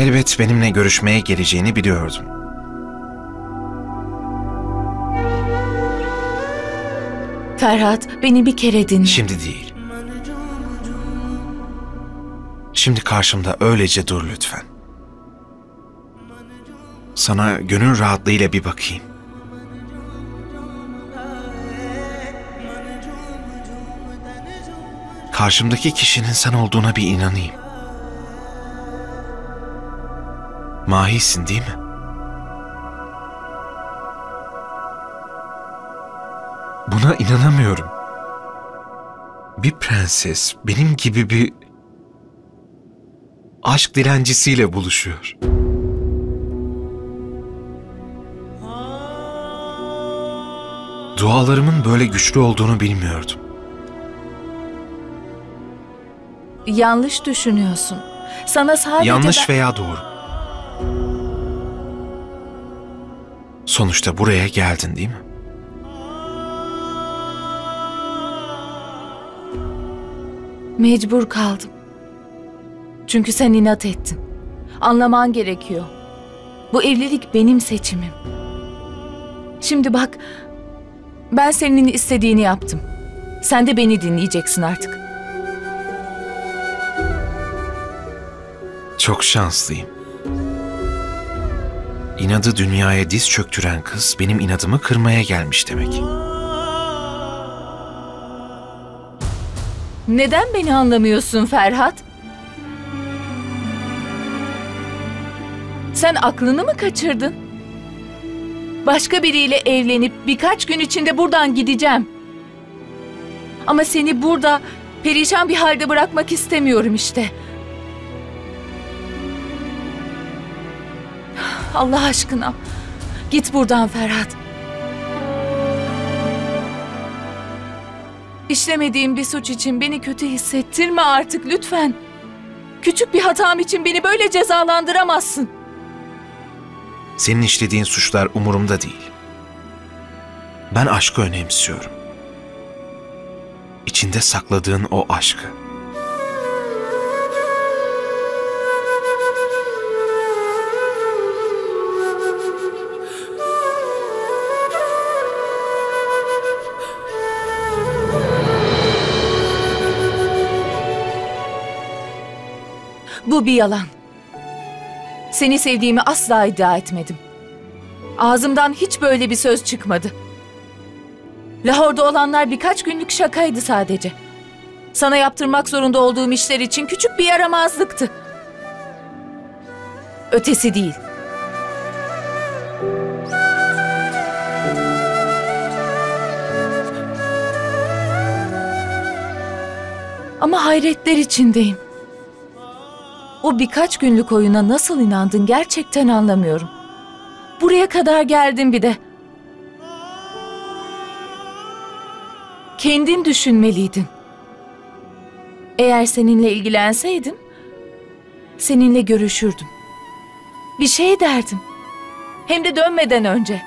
Elbet benimle görüşmeye geleceğini biliyordum. Ferhat, beni bir kere dinle. Şimdi değil. Şimdi karşımda öylece dur lütfen. Sana gönül rahatlığıyla bir bakayım. Karşımdaki kişinin sen olduğuna bir inanayım. Mahisin değil mi? Buna inanamıyorum. Bir prenses benim gibi bir aşk dilencisiyle buluşuyor. Dualarımın böyle güçlü olduğunu bilmiyordum. Yanlış düşünüyorsun. Sana sadece Yanlış ben- veya doğru. Sonuçta buraya geldin değil mi? Mecbur kaldım. Çünkü sen inat ettin. Anlaman gerekiyor. Bu evlilik benim seçimim. Şimdi bak, ben senin istediğini yaptım. Sen de beni dinleyeceksin artık. Çok şanslıyım. İnadı dünyaya diz çöktüren kız benim inadımı kırmaya gelmiş demek. Neden beni anlamıyorsun Ferhat? Sen aklını mı kaçırdın? Başka biriyle evlenip birkaç gün içinde buradan gideceğim. Ama seni burada perişan bir halde bırakmak istemiyorum işte. Allah aşkına git buradan Ferhat. İşlemediğim bir suç için beni kötü hissettirme artık lütfen. Küçük bir hatam için beni böyle cezalandıramazsın. Senin işlediğin suçlar umurumda değil. Ben aşkı önemsiyorum. İçinde sakladığın o aşkı. Bu bir yalan. Seni sevdiğimi asla iddia etmedim. Ağzımdan hiç böyle bir söz çıkmadı. Lahor'da olanlar birkaç günlük şakaydı sadece. Sana yaptırmak zorunda olduğum işler için küçük bir yaramazlıktı. Ötesi değil. Ama hayretler içindeyim. O birkaç günlük oyuna nasıl inandın gerçekten anlamıyorum. Buraya kadar geldin bir de. Kendin düşünmeliydin. Eğer seninle ilgilenseydim, seninle görüşürdüm. Bir şey derdim. Hem de dönmeden önce.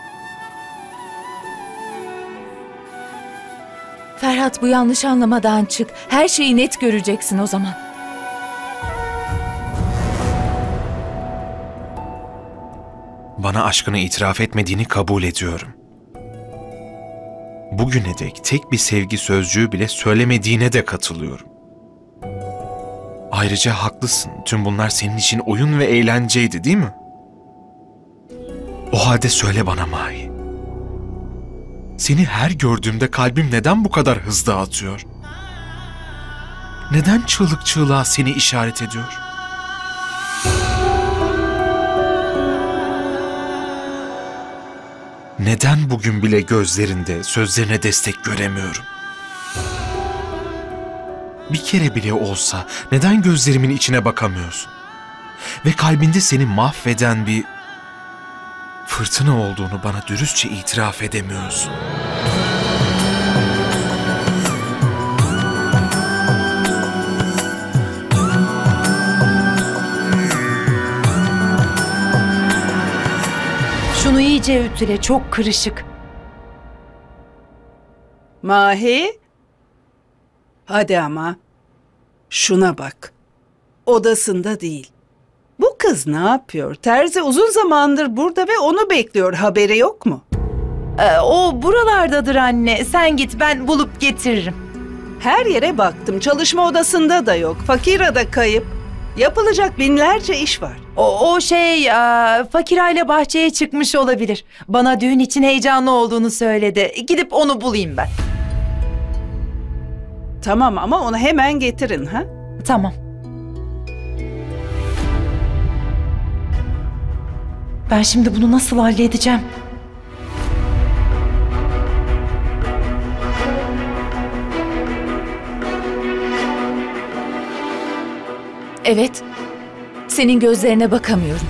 Ferhat bu yanlış anlamadan çık. Her şeyi net göreceksin o zaman. Bana aşkını itiraf etmediğini kabul ediyorum. Bugüne dek tek bir sevgi sözcüğü bile söylemediğine de katılıyorum. Ayrıca haklısın. Tüm bunlar senin için oyun ve eğlenceydi değil mi? O halde söyle bana Mahi. Seni her gördüğümde kalbim neden bu kadar hızlı atıyor? Neden çığlık çığlığa seni işaret ediyor? Neden bugün bile gözlerinde, sözlerine destek göremiyorum? Bir kere bile olsa neden gözlerimin içine bakamıyorsun? Ve kalbinde seni mahveden bir fırtına olduğunu bana dürüstçe itiraf edemiyorsun. İyice ütüle çok kırışık. Mahi? Hadi ama. Şuna bak. Odasında değil. Bu kız ne yapıyor? Terzi uzun zamandır burada ve onu bekliyor. Haberi yok mu? Ee, o buralardadır anne. Sen git ben bulup getiririm. Her yere baktım. Çalışma odasında da yok. Fakira da kayıp. Yapılacak binlerce iş var. O, o şey aa, Fakira ile bahçeye çıkmış olabilir. Bana düğün için heyecanlı olduğunu söyledi. Gidip onu bulayım ben. Tamam ama onu hemen getirin ha? Tamam. Ben şimdi bunu nasıl halledeceğim? Evet. Senin gözlerine bakamıyorum.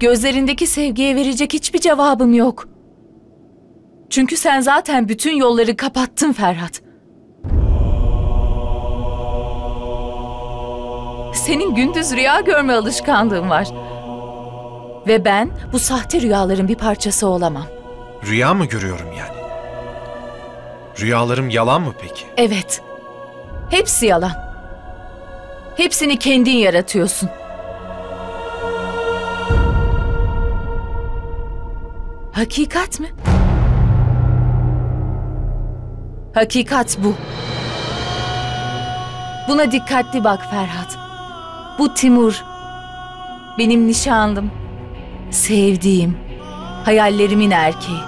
Gözlerindeki sevgiye verecek hiçbir cevabım yok. Çünkü sen zaten bütün yolları kapattın Ferhat. Senin gündüz rüya görme alışkanlığın var. Ve ben bu sahte rüyaların bir parçası olamam. Rüya mı görüyorum yani? Rüyalarım yalan mı peki? Evet. Hepsi yalan. Hepsini kendin yaratıyorsun. Hakikat mi? Hakikat bu. Buna dikkatli bak Ferhat. Bu Timur. Benim nişanlım. Sevdiğim. Hayallerimin erkeği.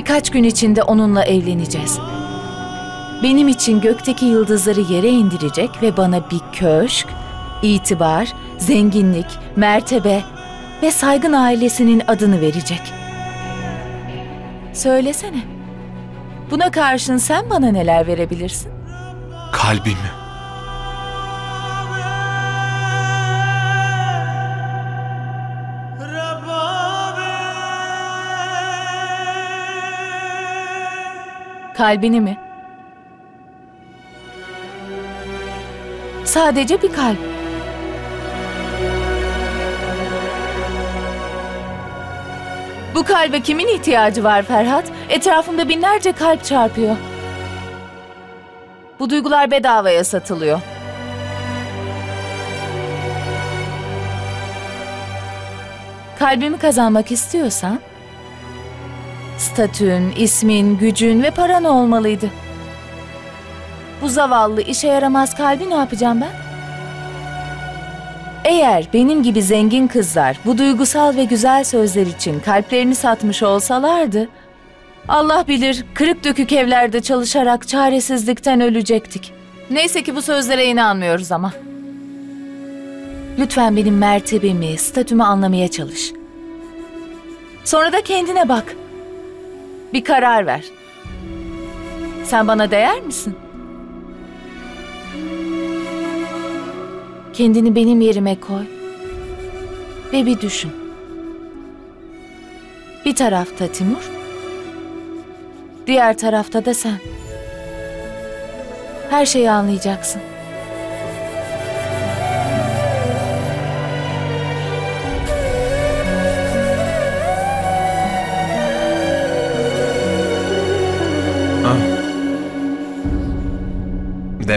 Birkaç gün içinde onunla evleneceğiz. Benim için gökteki yıldızları yere indirecek ve bana bir köşk, itibar, zenginlik, mertebe ve saygın ailesinin adını verecek. Söylesene. Buna karşın sen bana neler verebilirsin? Kalbimi. Kalbini mi? Sadece bir kalp. Bu kalbe kimin ihtiyacı var Ferhat? Etrafımda binlerce kalp çarpıyor. Bu duygular bedavaya satılıyor. Kalbimi kazanmak istiyorsan statün, ismin, gücün ve paran olmalıydı. Bu zavallı işe yaramaz kalbi ne yapacağım ben? Eğer benim gibi zengin kızlar bu duygusal ve güzel sözler için kalplerini satmış olsalardı, Allah bilir kırık dökük evlerde çalışarak çaresizlikten ölecektik. Neyse ki bu sözlere inanmıyoruz ama. Lütfen benim mertebemi, statümü anlamaya çalış. Sonra da kendine bak. Bir karar ver. Sen bana değer misin? Kendini benim yerime koy. Ve bir düşün. Bir tarafta Timur. Diğer tarafta da sen. Her şeyi anlayacaksın.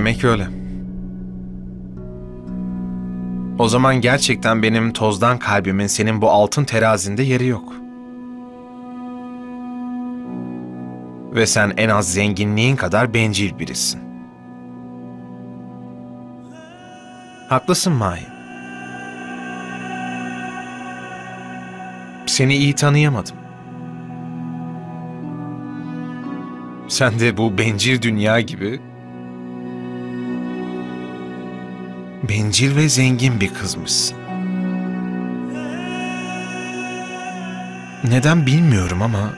Demek öyle. O zaman gerçekten benim tozdan kalbimin senin bu altın terazinde yeri yok. Ve sen en az zenginliğin kadar bencil birisin. Haklısın Mahi. Seni iyi tanıyamadım. Sen de bu bencil dünya gibi bencil ve zengin bir kızmışsın. Neden bilmiyorum ama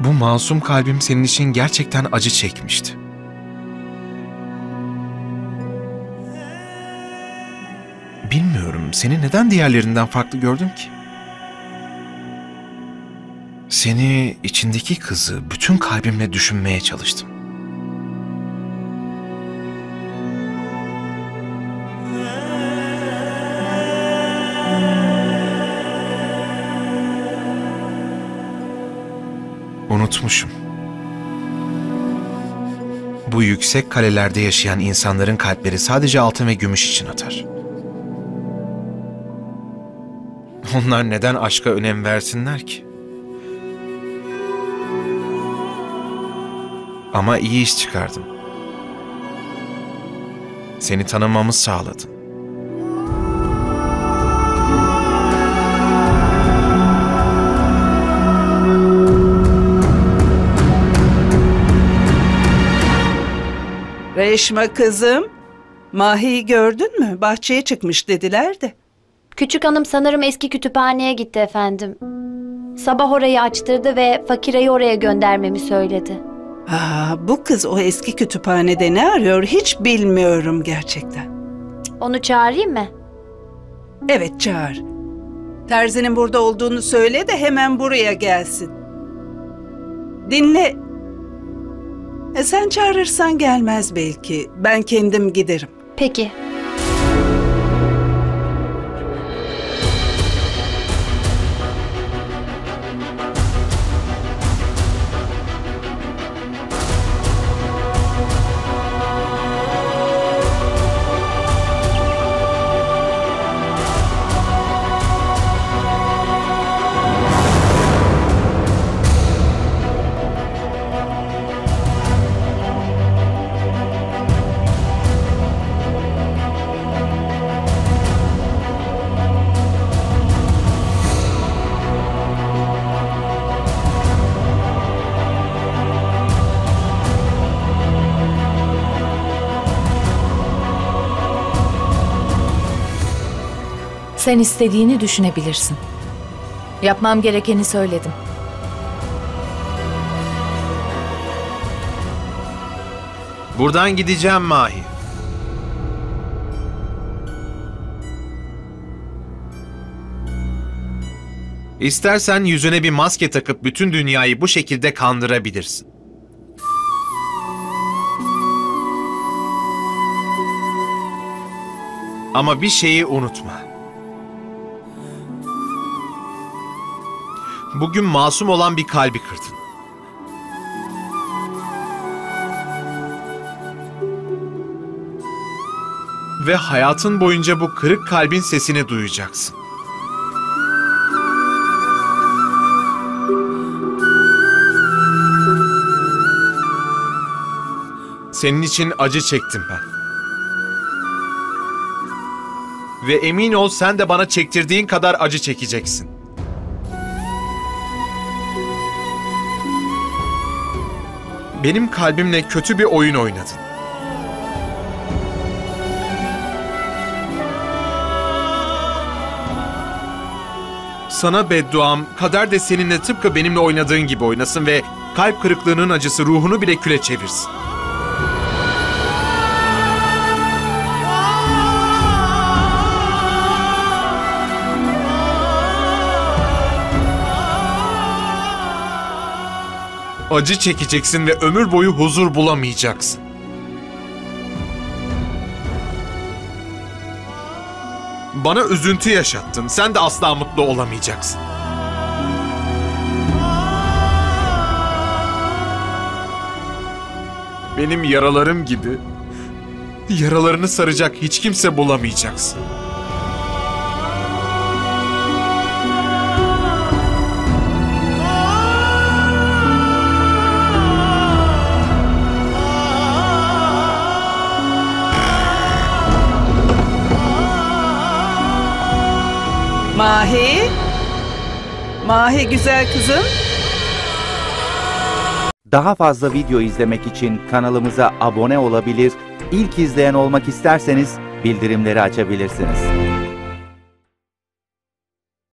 bu masum kalbim senin için gerçekten acı çekmişti. Bilmiyorum seni neden diğerlerinden farklı gördüm ki? Seni, içindeki kızı bütün kalbimle düşünmeye çalıştım. Unutmuşum. Bu yüksek kalelerde yaşayan insanların kalpleri sadece altın ve gümüş için atar. Onlar neden aşka önem versinler ki? Ama iyi iş çıkardım. Seni tanımamı sağladın. Reşma kızım, Mahi'yi gördün mü? Bahçeye çıkmış dediler de. Küçük hanım sanırım eski kütüphaneye gitti efendim. Sabah orayı açtırdı ve fakireyi oraya göndermemi söyledi. Aa, bu kız o eski kütüphanede ne arıyor hiç bilmiyorum gerçekten. Onu çağırayım mı? Evet çağır. Terzinin burada olduğunu söyle de hemen buraya gelsin. Dinle. E, sen çağırırsan gelmez belki. Ben kendim giderim. Peki. Sen istediğini düşünebilirsin. Yapmam gerekeni söyledim. Buradan gideceğim Mahi. İstersen yüzüne bir maske takıp bütün dünyayı bu şekilde kandırabilirsin. Ama bir şeyi unutma. Bugün masum olan bir kalbi kırdın. Ve hayatın boyunca bu kırık kalbin sesini duyacaksın. Senin için acı çektim ben. Ve emin ol sen de bana çektirdiğin kadar acı çekeceksin. Benim kalbimle kötü bir oyun oynadın. Sana bedduam, kader de seninle tıpkı benimle oynadığın gibi oynasın ve kalp kırıklığının acısı ruhunu bile küle çevirsin. Acı çekeceksin ve ömür boyu huzur bulamayacaksın. Bana üzüntü yaşattın. Sen de asla mutlu olamayacaksın. Benim yaralarım gibi yaralarını saracak hiç kimse bulamayacaksın. Mahi? Mahi güzel kızım. Daha fazla video izlemek için kanalımıza abone olabilir, ilk izleyen olmak isterseniz bildirimleri açabilirsiniz.